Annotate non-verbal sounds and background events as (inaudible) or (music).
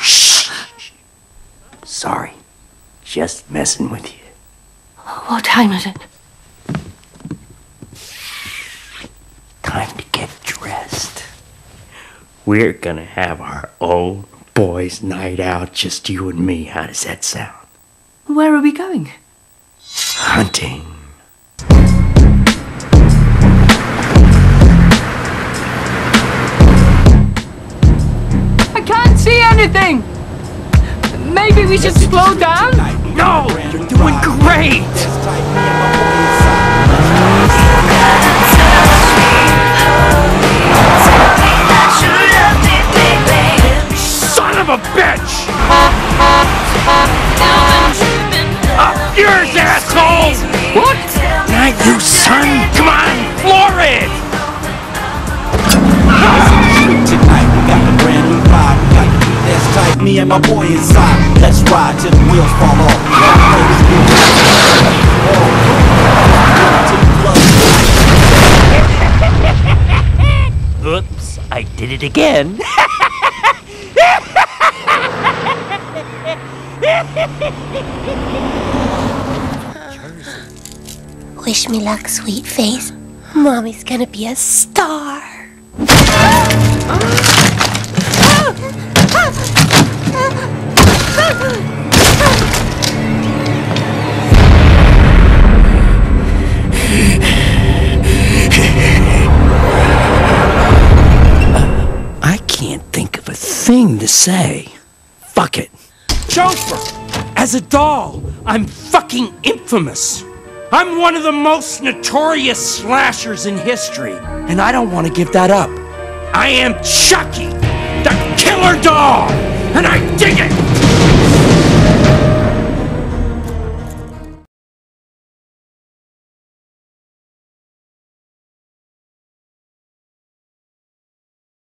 Shh. (gasps) Sorry. Just messing with you. What time is it? Time to get dressed. We're gonna have our own boys' night out, just you and me. How does that sound? Where are we going? Hunting. Anything! Maybe we should slow down? No! You're doing great! Me and my boy inside. Let's ride till the wheels fall off. Oops, I did it again. Wish me luck, sweet face. Mommy's gonna be a star. Thing to say. Fuck it. Chauffeur! As a doll, I'm fucking infamous. I'm one of the most notorious slashers in history, and I don't want to give that up. I am Chucky, the killer doll, and I dig